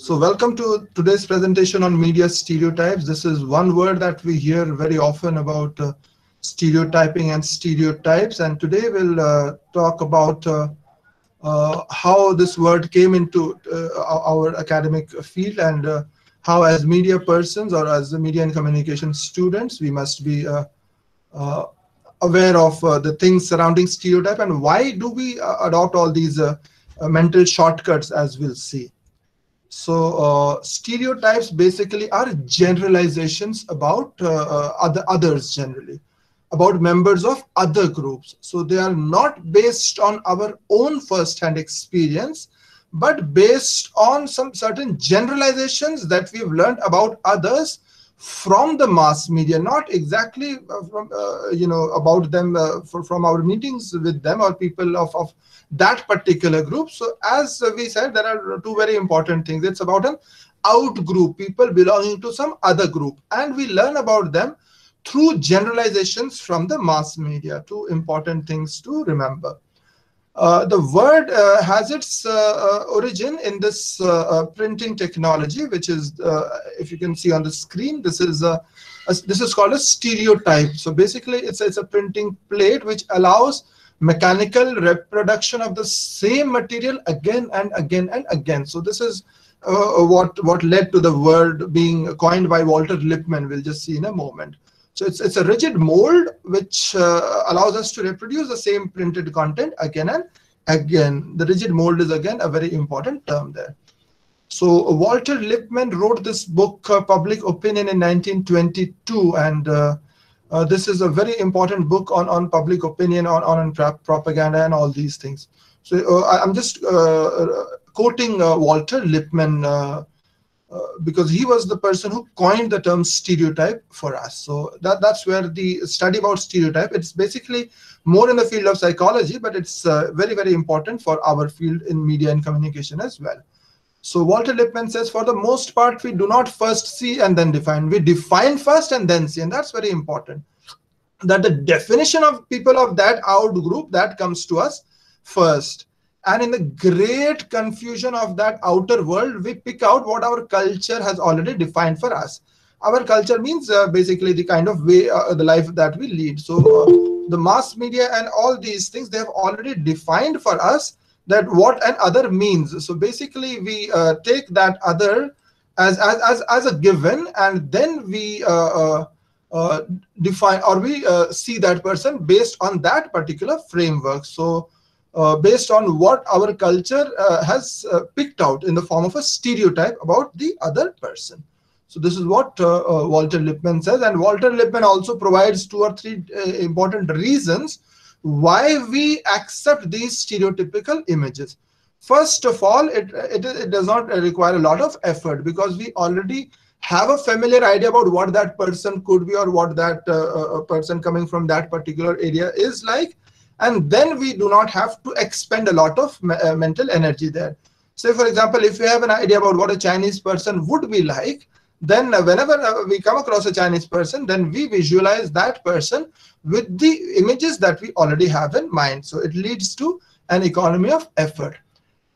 So welcome to today's presentation on media stereotypes. This is one word that we hear very often about uh, stereotyping and stereotypes. And today we'll uh, talk about uh, uh how this word came into uh, our academic field and uh, how as media persons or as media and communication students, we must be aware of the things surrounding stereotype and why do we adopt all these mental shortcuts as we'll see. So uh, stereotypes basically are generalizations about uh, uh, other others generally, about members of other groups. So they are not based on our own first-hand experience, but based on some certain generalizations that we've learned about others from the mass media, not exactly uh, from uh, you know about them uh, for, from our meetings with them or people of, of that particular group. So as we said, there are two very important things. It's about an out group, people belonging to some other group. And we learn about them through generalizations from the mass media. Two important things to remember. Uh, the word uh, has its uh, origin in this printing technology, which is, if you can see on the screen, this is a, a, this is called a stereotype. So basically, it's it's a printing plate which allows mechanical reproduction of the same material again and again and again. So this is uh, what what led to the word being coined by Walter Lippmann. We'll just see in a moment. So it's it's a rigid mold which uh, allows us to reproduce the same printed content again and again. The rigid mold is again a very important term there. So Walter Lippmann wrote this book, uh, Public Opinion, in 1922, and uh, uh, this is a very important book on, on public opinion, on, on propaganda and all these things. So uh, I, am just uh, uh quoting Walter Lippmann Uh, because he was the person who coined the term stereotype for us. So that, that's where the study about stereotype, it's basically more in the field of psychology, but it's uh, very, very important for our field in media and communication as well. So Walter Lippmann says, for the most part, we do not first see and then define. We define first and then see, and that's very important. That the definition of people of that out group that comes to us first. And in the great confusion of that outer world, we pick out what our culture has already defined for us. Our culture means uh, basically the kind of way, uh, the life that we lead. So uh, the mass media and all these things, they have already defined for us that what an other means. So basically, we uh, take that other as, as, as, as a given, and then we uh, uh, define or we see that person based on that particular framework. So Uh, based on what our culture uh, has uh, picked out in the form of a stereotype about the other person. So this is what Walter Lippmann says, and Walter Lippmann also provides two or three important reasons why we accept these stereotypical images. First of all, it, it, it does not require a lot of effort because we already have a familiar idea about what that person could be or what that uh, uh person coming from that particular area is like. And then we do not have to expend a lot of uh, mental energy there. Say, for example, if we have an idea about what a Chinese person would be like, then whenever uh, we come across a Chinese person, then we visualize that person with the images that we already have in mind. So it leads to an economy of effort.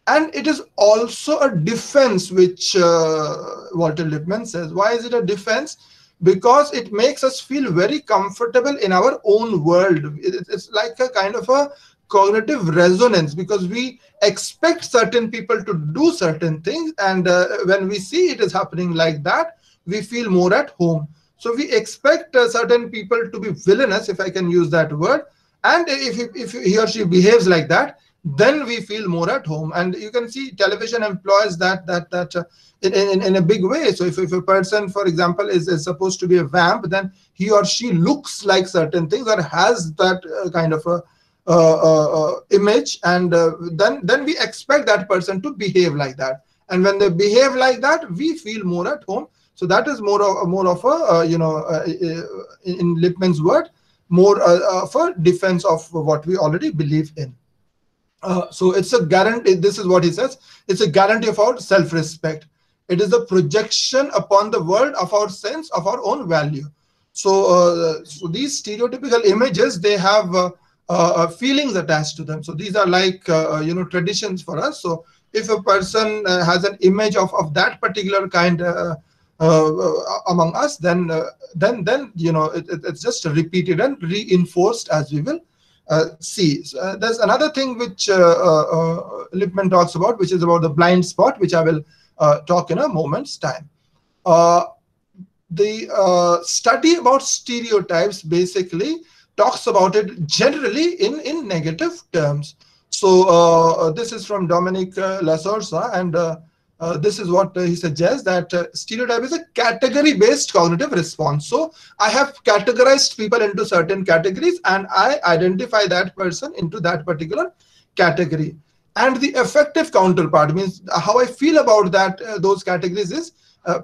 And it is also a defense, which uh, Walter Lippmann says. Why is it a defense? Because it makes us feel very comfortable in our own world. It's like a kind of a cognitive resonance because we expect certain people to do certain things and uh, when we see it is happening like that we feel more at home so we expect uh, certain people to be villainous if i can use that word and if, if he or she behaves like that then we feel more at home. And you can see television employs that that that uh, in, in, in a big way. So if, if a person for example is, is supposed to be a vamp then he or she looks like certain things or has that uh, kind of a uh, uh, uh, image. And then then we expect that person to behave like that. And when they behave like that we feel more at home. So that is more of more of a you know in Lippmann's word more of a defense of what we already believe in uh, so it's a guarantee this is what he says it's a guarantee of our self-respect it is a projection upon the world of our sense of our own value so, uh, so these stereotypical images they have uh, uh, uh, feelings attached to them. So these are like uh, you know traditions for us. So if a person has an image of, of that particular kind among us, then then then you know it, it, it's just repeated and reinforced as we will Uh, see. So, uh, there's another thing which uh, Lippmann talks about, which is about the blind spot, which I will talk in a moment's time. the study about stereotypes basically talks about it generally in, in negative terms. So uh, this is from Dominic uh, Lasorsa, and uh, uh, this is what he suggests that uh, stereotype is a category-based cognitive response. So I have categorized people into certain categories, and I identify that person into that particular category. And the affective counterpart means how I feel about that uh, those categories is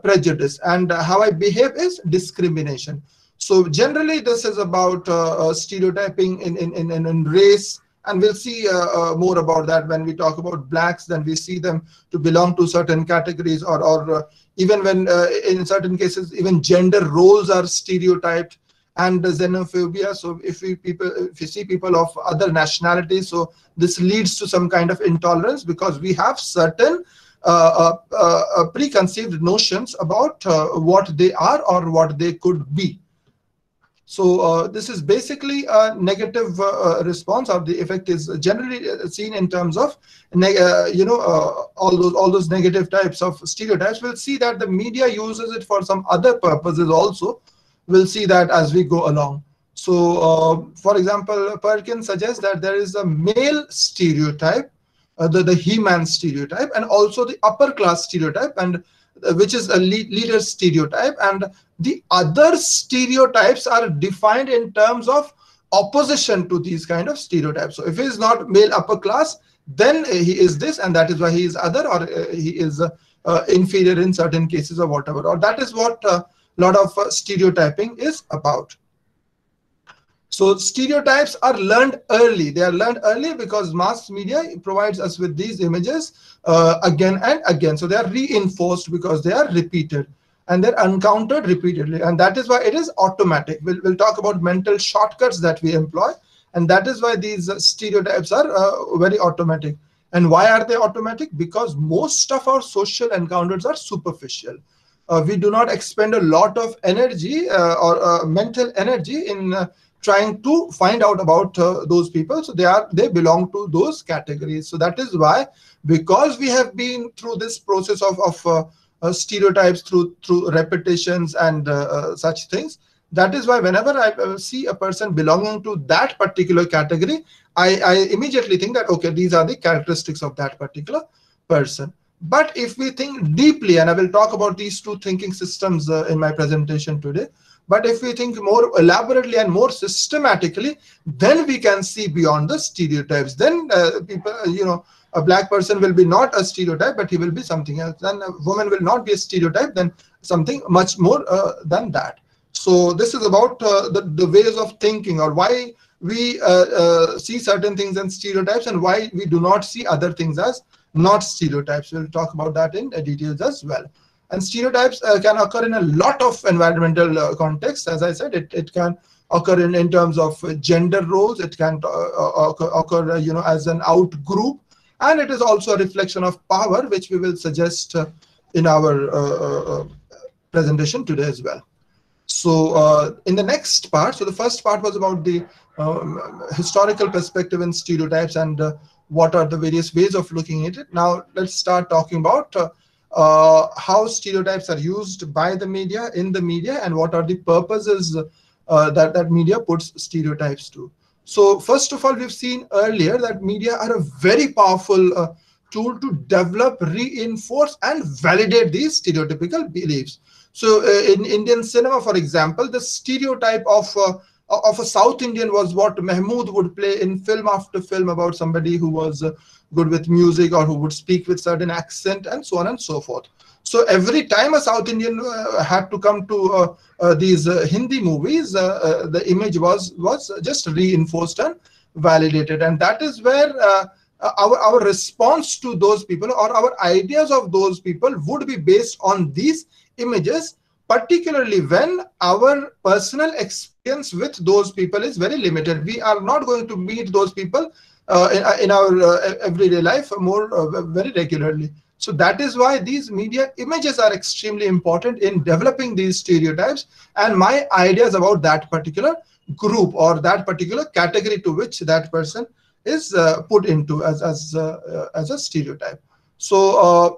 prejudice, and how I behave is discrimination. So generally, this is about uh, uh, stereotyping in, in, in, in race, and we'll see uh, uh, more about that when we talk about blacks then we see them to belong to certain categories or, or uh, even when uh, in certain cases even gender roles are stereotyped and xenophobia. So if we people if you see people of other nationalities so this leads to some kind of intolerance because we have certain preconceived notions about what they are or what they could be so uh, this is basically a negative uh, uh, response or the effect is generally uh, seen in terms of, uh, you know, uh, all those all those negative types of stereotypes. We'll see that the media uses it for some other purposes also. We'll see that as we go along. So, for example, Perkins suggests that there is a male stereotype, the, the he-man stereotype, and also the upper class stereotype. And which is a leader stereotype and the other stereotypes are defined in terms of opposition to these kind of stereotypes. So if he is not male upper class then he is this and that is why he is other or uh, he is uh, uh, inferior in certain cases or whatever. Or that is what a uh, lot of uh, stereotyping is about so stereotypes are learned early. They are learned early because mass media provides us with these images uh, again and again. So they are reinforced because they are repeated and they're encountered repeatedly. And that is why it is automatic. We'll, we'll talk about mental shortcuts that we employ. And that is why these stereotypes are uh, very automatic. And why are they automatic? Because most of our social encounters are superficial. Uh, we do not expend a lot of energy uh, or uh, mental energy in uh, trying to find out about uh, those people. So they are they belong to those categories. So that is why because we have been through this process of, of uh, uh, stereotypes through through repetitions and uh, uh, such things that is why whenever i uh, see a person belonging to that particular category I, I immediately think that okay these are the characteristics of that particular person. But if we think deeply and i will talk about these two thinking systems in my presentation today but if we think more elaborately and more systematically, then we can see beyond the stereotypes. Then uh, people, uh, you know, a black person will be not a stereotype, but he will be something else. Then a woman will not be a stereotype, then something much more uh, than that. So this is about uh, the, the ways of thinking or why we uh, uh, see certain things as stereotypes and why we do not see other things as not stereotypes. We'll talk about that in details as well. And stereotypes uh, can occur in a lot of environmental uh, contexts. As I said, it, it can occur in, in terms of gender roles. It can uh, uh, occur, occur you know, as an out group. And it is also a reflection of power, which we will suggest in our presentation today as well. So uh, in the next part, so the first part was about the um, historical perspective and stereotypes and uh, what are the various ways of looking at it. Now let's start talking about uh, uh, how stereotypes are used by the media in the media and what are the purposes uh, that that media puts stereotypes to. So first of all we've seen earlier that media are a very powerful uh, tool to develop reinforce and validate these stereotypical beliefs. So uh, in indian cinema for example the stereotype of uh, of a south indian was what mahmood would play in film after film about somebody who was uh, good with music or who would speak with certain accent and so on and so forth. So every time a South Indian uh, had to come to uh, uh, these uh, Hindi movies, uh, uh, the image was was just reinforced and validated, and that is where our our response to those people or our ideas of those people would be based on these images, particularly when our personal experience with those people is very limited. We are not going to meet those people in, in, our everyday life more very regularly. So that is why these media images are extremely important in developing these stereotypes and my ideas about that particular group or that particular category to which that person is uh, put into as as uh, as a stereotype. So uh,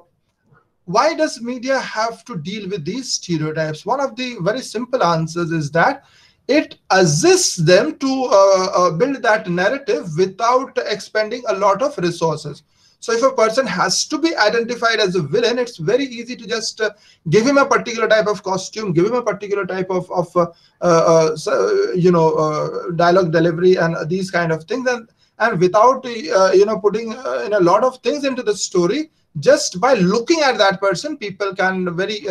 why does media have to deal with these stereotypes? One of the very simple answers is that it assists them to uh, uh, build that narrative without expending a lot of resources. So if a person has to be identified as a villain, it's very easy to just uh, give him a particular type of costume, give him a particular type of, of uh, uh, uh you know, uh, dialogue delivery and these kind of things. And, and without, uh, you know, putting in a lot of things into the story, just by looking at that person, people can very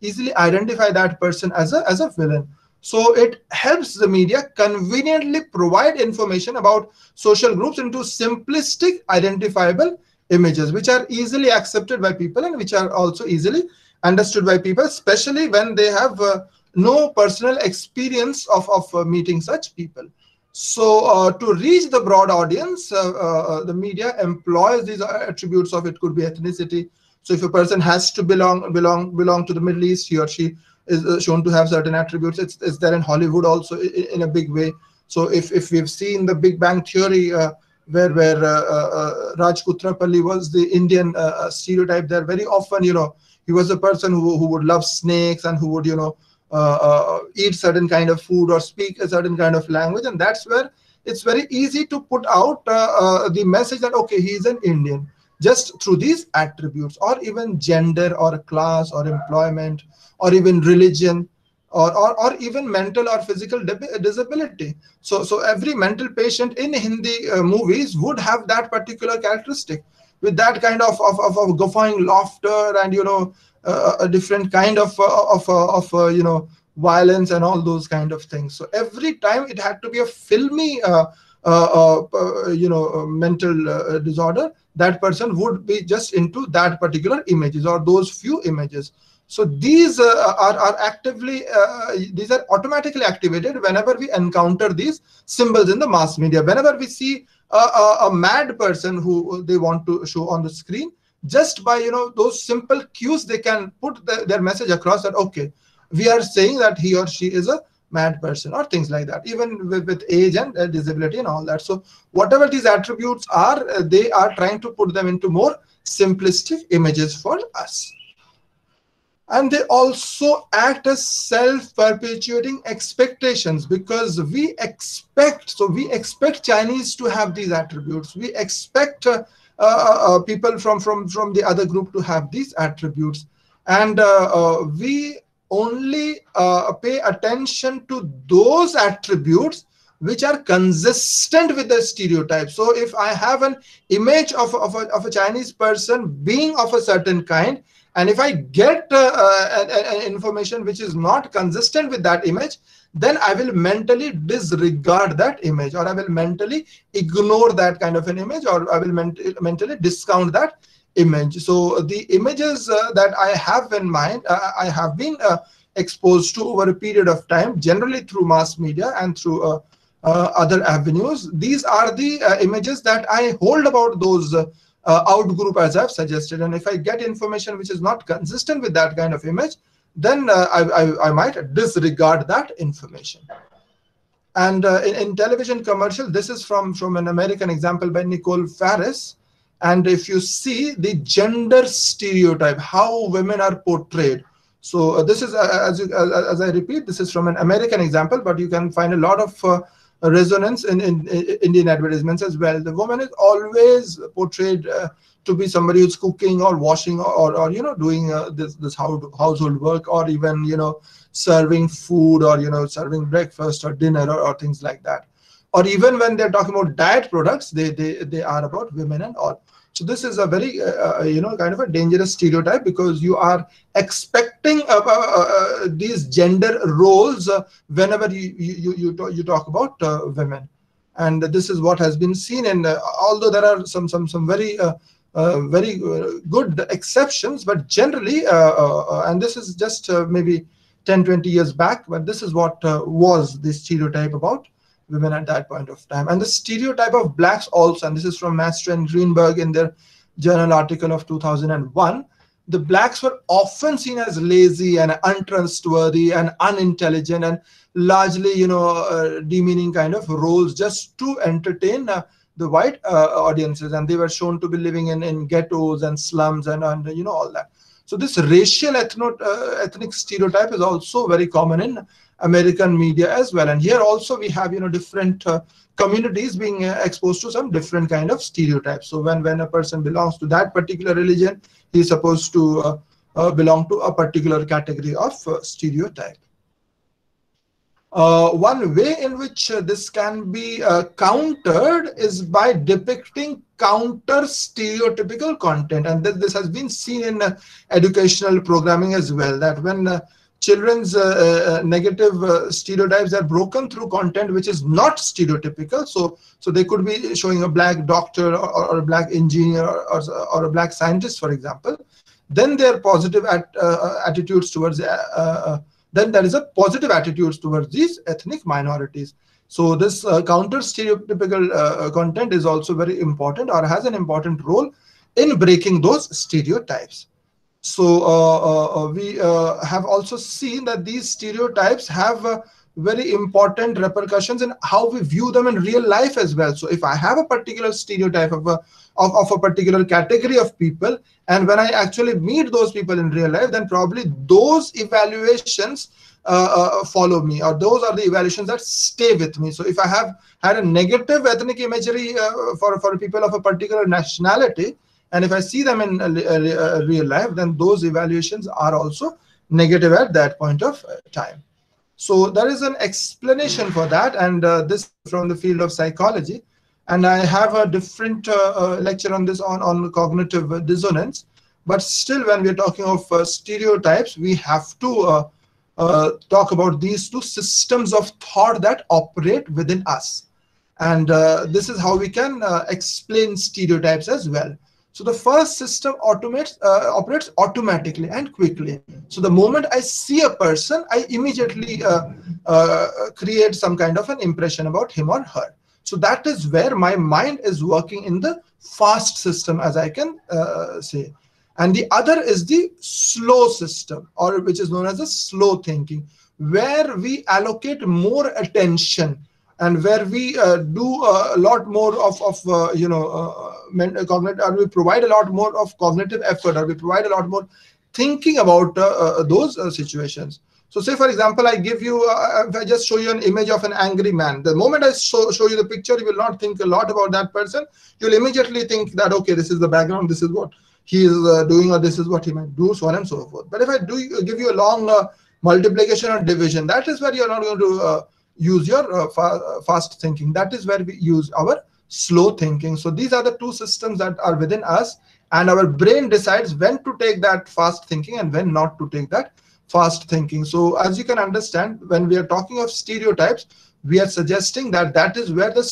easily identify that person as a, as a villain. So it helps the media conveniently provide information about social groups into simplistic, identifiable images which are easily accepted by people and which are also easily understood by people especially when they have uh, no personal experience of, of uh, meeting such people. So uh, to reach the broad audience uh, uh, the media employs these attributes of it could be ethnicity. So if a person has to belong belong belong to the middle east he or she is uh, shown to have certain attributes it's, it's there in hollywood also in, a big way so if, if we've seen the big bang theory where where uh, uh, uh, Raj Koothrappali was the Indian stereotype there. Very often, you know, he was a person who, who would love snakes and who would, you know, eat certain kind of food or speak a certain kind of language. And that's where it's very easy to put out the message that, okay, he's an Indian just through these attributes or even gender or class or employment or even religion or, or, or even mental or physical disability. So, so every mental patient in Hindi uh, movies would have that particular characteristic with that kind of, of, of, of guffawing laughter and, you know, uh, a different kind of, uh, of, uh, of uh, you know, violence and all those kind of things. So every time it had to be a filmy, uh, Uh, uh, uh, you know, mental disorder, that person would be just into that particular images or those few images. So these uh, are, are actively, uh, these are automatically activated whenever we encounter these symbols in the mass media. Whenever we see a, a, a, mad person who they want to show on the screen, just by you know those simple cues, they can put the, their message across that, okay, we are saying that he or she is a mad person or things like that, even with, with age and uh, disability and all that. So whatever these attributes are, uh, they are trying to put them into more simplistic images for us. And they also act as self-perpetuating expectations because we expect so we expect chinese to have these attributes. We expect uh, uh, uh, people from from from the other group to have these attributes. And uh, we only uh, pay attention to those attributes which are consistent with the stereotype. So if i have an image of, of, a, of a chinese person being of a certain kind and if I get uh, uh, an, information which is not consistent with that image, then I will mentally disregard that image or I will mentally ignore that kind of an image or I will ment mentally discount that image. So the images uh, that I have in mind, uh, I have been uh, exposed to over a period of time, generally through mass media and through uh, other avenues. These are the images that I hold about those uh, out as I've suggested. And if I get information which is not consistent with that kind of image, then uh, I, I, I, might disregard that information. And uh, in, in, television commercial, this is from, from an American example by Nicole Farris. And if you see the gender stereotype, how women are portrayed. So uh, this is, uh, as, you, as I repeat, this is from an American example, but you can find a lot of uh, resonance in, in, in, Indian advertisements as well. The woman is always portrayed uh, to be somebody who's cooking or washing or, or you know doing uh, this this household work or even you know serving food or you know serving breakfast or dinner or, or things like that. Or even when they're talking about diet products, they they they are about women and all. So this is a very, uh, uh, uh you know, kind of a dangerous stereotype because you are expecting uh, uh, uh, uh these gender roles uh, whenever you, you, you, talk, you talk about women. And this is what has been seen. And although there are some, some, some very, very good exceptions, but generally, and this is just maybe 10, 20 years back, but this is what was the stereotype about women at that point of time. And the stereotype of blacks also, and this is from Mastro and Greenberg in their journal article of 2001, the blacks were often seen as lazy and untrustworthy and unintelligent and largely, you know, uh, demeaning kind of roles just to entertain uh, the white uh, audiences. And they were shown to be living in, in ghettos and slums and, and, you know, all that. So this racial ethno, uh, ethnic stereotype is also very common in American media as well. And here also we have, you know, different uh, communities being uh, exposed to some different kind of stereotypes. So when, when a person belongs to that particular religion, he's supposed to uh, uh, belong to a particular category of uh, stereotype. Uh, one way in which this can be countered is by depicting counter stereotypical content and th this has been seen in educational programming as well that when children's uh, uh, negative uh, stereotypes are broken through content which is not stereotypical. So so they could be showing a black doctor or, or a black engineer or, or, a black scientist for example. Then their positive at, uh, attitudes towards uh, uh, then there is a positive attitudes towards these ethnic minorities. So this counter stereotypical content is also very important or has an important role in breaking those stereotypes so uh, uh, uh, we have also seen that these stereotypes have very important repercussions in how we view them in real life as well. So if I have a particular stereotype of a of, of a particular category of people, and when I actually meet those people in real life, then probably those evaluations uh, uh, follow me, or those are the evaluations that stay with me. So if I have had a negative ethnic imagery uh, for for people of a particular nationality, and if I see them in real life, then those evaluations are also negative at that point of time. So there is an explanation for that, and uh, this from the field of psychology. And I have a different uh, uh, lecture on this on, on cognitive dissonance. But still, when we're talking of uh, stereotypes, we have to uh, uh, talk about these two systems of thought that operate within us. And this is how we can explain stereotypes as well. So the first system automates, uh, operates automatically and quickly. So the moment I see a person, I immediately uh, uh, create some kind of an impression about him or her. So that is where my mind is working in the fast system, as I can uh, say. And the other is the slow system, or which is known as the slow thinking, where we allocate more attention and where we uh, do a lot more of, of uh, you know, cognitive, or we provide a lot more of cognitive effort, or we provide a lot more thinking about those situations. So say, for example, I give you, uh, if I just show you an image of an angry man, the moment I show, show you the picture, you will not think a lot about that person. You'll immediately think that, okay, this is the background, this is what he is uh, doing, or this is what he might do, so on and so forth. But if I do give you a long uh, multiplication or division, that is where you're not going to use your uh, fa uh, fast thinking. That is where we use our slow thinking. So these are the two systems that are within us and our brain decides when to take that fast thinking and when not to take that fast thinking. So as you can understand, when we are talking of stereotypes, we are suggesting that that is where the,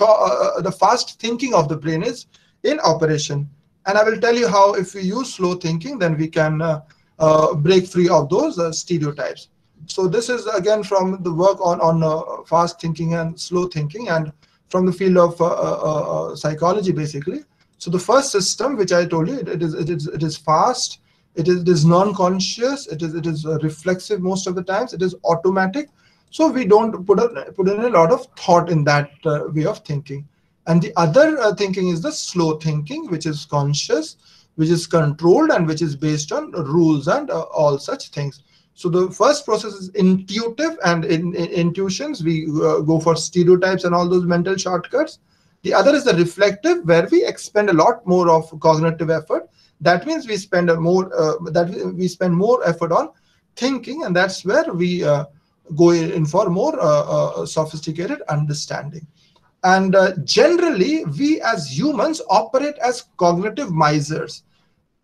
uh, uh, the fast thinking of the brain is in operation. And I will tell you how if we use slow thinking, then we can uh, uh, break free of those uh, stereotypes so this is again from the work on on uh, fast thinking and slow thinking and from the field of uh, uh, uh psychology basically. So the first system which i told you it, it is it is it is fast it is, it is non-conscious it is it is uh, reflexive most of the times it is automatic. So we don't put a, put in a lot of thought in that uh, way of thinking. And the other thinking is the slow thinking which is conscious which is controlled and which is based on rules and all such things so the first process is intuitive and in, in intuitions, we uh, go for stereotypes and all those mental shortcuts. The other is the reflective where we expend a lot more of cognitive effort. That means we spend a more uh, that we spend more effort on thinking and that's where we uh, go in for more uh, uh, sophisticated understanding. And uh, generally, we as humans operate as cognitive misers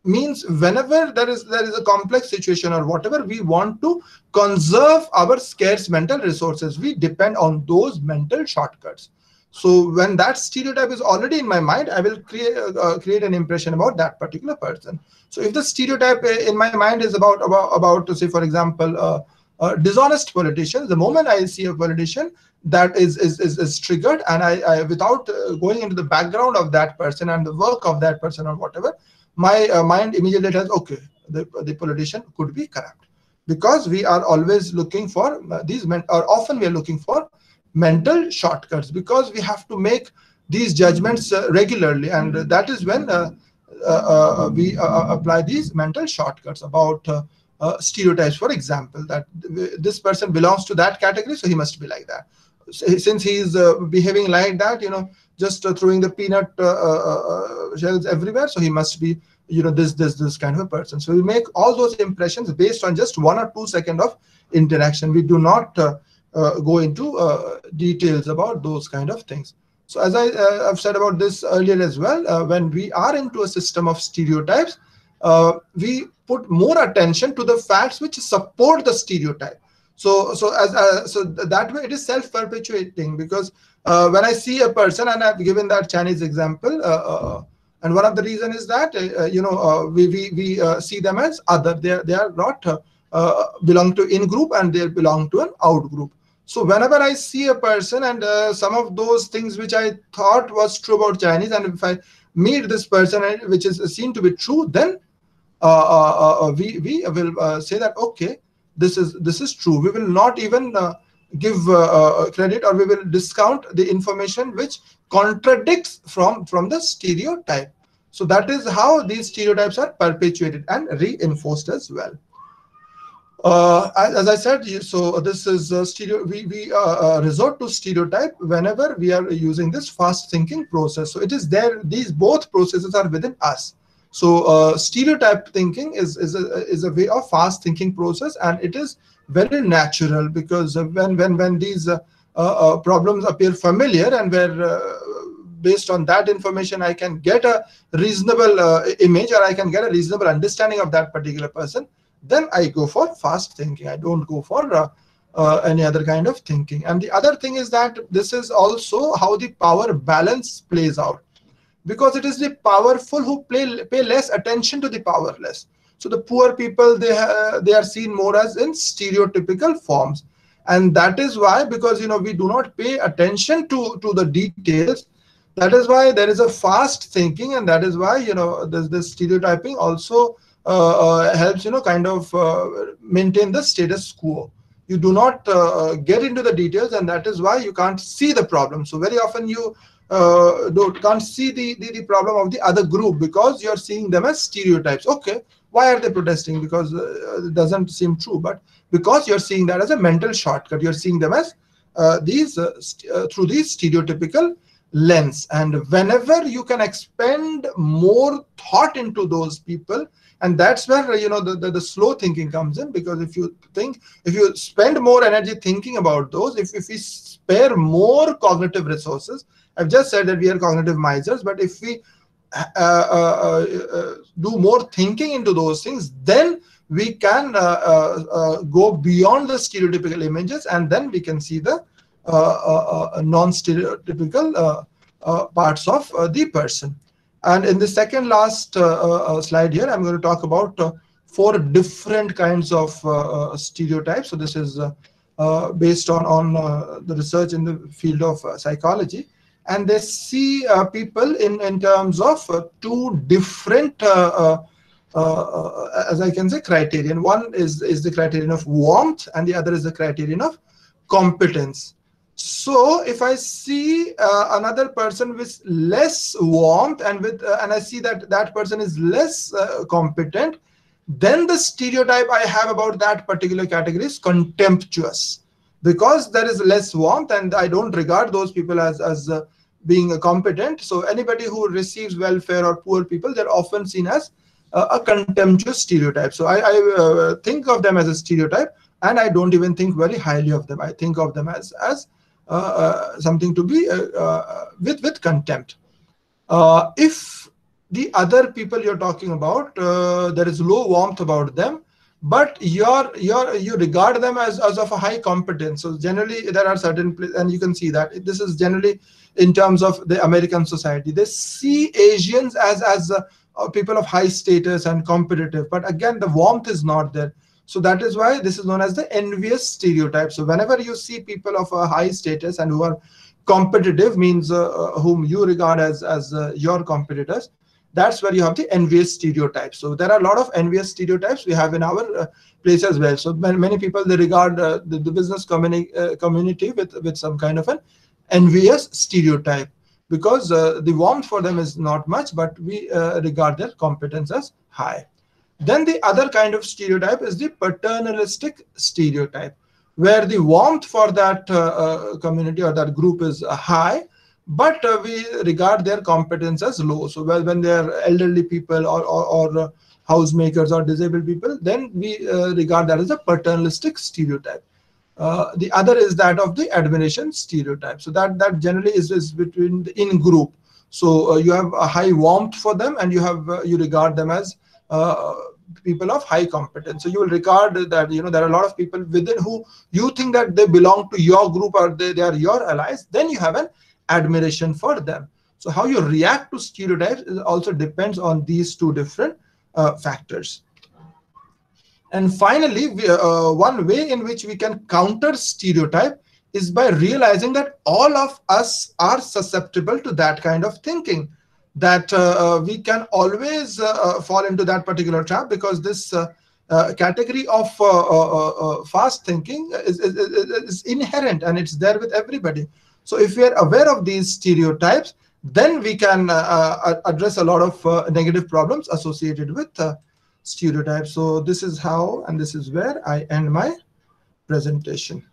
means whenever there is there is a complex situation or whatever we want to conserve our scarce mental resources. We depend on those mental shortcuts. So when that stereotype is already in my mind i will create uh, create an impression about that particular person. So if the stereotype in my mind is about about about to say for example uh, uh, dishonest politicians the moment i see a politician that is is is, is triggered. And I, I without uh, going into the background of that person and the work of that person or whatever my uh, mind immediately tells okay the, the politician could be corrupt. Because we are always looking for uh, these men or often we are looking for mental shortcuts because we have to make these judgments uh, regularly. And that is when uh, uh, we apply these mental shortcuts about stereotypes. For example that this person belongs to that category so he must be like that since he is uh, behaving like that, you know, just uh, throwing the peanut uh, shells everywhere, so he must be, you know, this this this kind of a person. So we make all those impressions based on just one or two second of interaction. We do not go into details about those kind of things. So as I, uh, have said about this earlier as well, uh, when we are into a system of stereotypes, uh, we put more attention to the facts which support the stereotype. So, so as uh, so that way it is self-perpetuating because uh, when I see a person, and I've given that Chinese example, uh, uh and one of the reason is that uh, you know uh, we we, we see them as other. They are, they are not belong to in group and they belong to an out group. So whenever I see a person and some of those things which I thought was true about Chinese, and if I meet this person which is seen to be true, then we we will say that okay this is this is true we will not even uh, give uh, uh, credit or we will discount the information which contradicts from from the stereotype so that is how these stereotypes are perpetuated and reinforced as well uh, as I said, so this is stereo. We we uh, uh, resort to stereotype whenever we are using this fast thinking process. So it is there. These both processes are within us. So uh, stereotype thinking is, is, a, is a way of fast thinking process and it is very natural because when, when, when these uh, uh, problems appear familiar and where uh, based on that information I can get a reasonable uh, image or I can get a reasonable understanding of that particular person, then I go for fast thinking. I don't go for uh, uh, any other kind of thinking. And the other thing is that this is also how the power balance plays out because it is the powerful who play, pay less attention to the powerless. So the poor people, they, they are seen more as in stereotypical forms. And that is why, because, you know, we do not pay attention to, to the details. That is why there is a fast thinking. And that is why, you know, this, this stereotyping also uh, uh, helps, you know, kind of uh, maintain the status quo you do not uh, get into the details and that is why you can't see the problem so very often you uh, don't can't see the, the, the problem of the other group because you're seeing them as stereotypes. Okay why are they protesting? Because uh, it doesn't seem true. But because you're seeing that as a mental shortcut you're seeing them as uh, these uh, uh, through these stereotypical lens. And whenever you can expend more thought into those people and that's where you know the, the, the, slow thinking comes in. Because if you think if you spend more energy thinking about those if, if we spare more cognitive resources I've just said that we are cognitive misers, but if we uh, uh, uh, do more thinking into those things, then we can go beyond the stereotypical images and then we can see the non-stereotypical parts of the person. And in the second last slide here, I'm going to talk about four different kinds of stereotypes. So this is based on, on the research in the field of psychology and they see uh, people in, in terms of uh, two different, uh, uh, uh, as I can say, criterion. One is, is the criterion of warmth and the other is the criterion of competence. So if I see another person with less warmth and with and I see that that person is less competent, then the stereotype I have about that particular category is contemptuous because there is less warmth and I don't regard those people as, as uh, being a competent. So anybody who receives welfare or poor people, they're often seen as uh, a contemptuous stereotype. So I, I uh, think of them as a stereotype and I don't even think very highly of them. I think of them as, as uh, uh something to be uh, with, with contempt. if the other people you're talking about, there is low warmth about them, but you're you're you regard them as, as of a high competence so generally there are certain and you can see that this is generally in terms of the american society they see asians as as uh, people of high status and competitive but again the warmth is not there So that is why this is known as the envious stereotype. So whenever you see people of a high status and who are competitive, means uh, uh, whom you regard as, as uh, your competitors, that's where you have the envious stereotype. So there are a lot of envious stereotypes we have in our uh, place as well. So many people, they regard uh, the, the, business communi uh, community with, with some kind of an envious stereotype because the warmth for them is not much, but we regard their competence as high. Then the other kind of stereotype is the paternalistic stereotype, where the warmth for that uh, uh, community or that group is uh, high, but uh, we regard their competence as low. So well, when they're elderly people or, or, or uh, housemakers or disabled people, then we uh, regard that as a paternalistic stereotype. The other is that of the admiration stereotype. So that, that generally is, is between the in group. So you have a high warmth for them and you have you regard them as uh, people of high competence. So you will regard that you know there are a lot of people within who you think that they belong to your group or they, they are your allies. Then you have an admiration for them. So how you react to stereotypes also depends on these two different uh, factors. And finally, we, uh, one way in which we can counter stereotype is by realizing that all of us are susceptible to that kind of thinking that uh, uh, we can always uh, fall into that particular trap because this category of fast thinking is, is, is inherent and it's there with everybody. So if we are aware of these stereotypes, then we can uh, address a lot of uh, negative problems associated with stereotypes. So this is how and this is where I end my presentation.